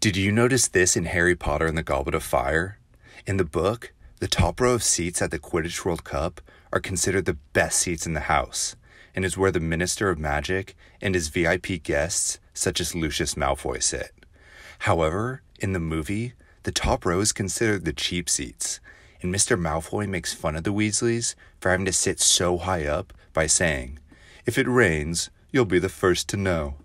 Did you notice this in Harry Potter and the Goblet of Fire? In the book, the top row of seats at the Quidditch World Cup are considered the best seats in the house, and is where the Minister of Magic and his VIP guests, such as Lucius Malfoy, sit. However, in the movie, the top row is considered the cheap seats, and Mr. Malfoy makes fun of the Weasleys for having to sit so high up by saying, If it rains, you'll be the first to know.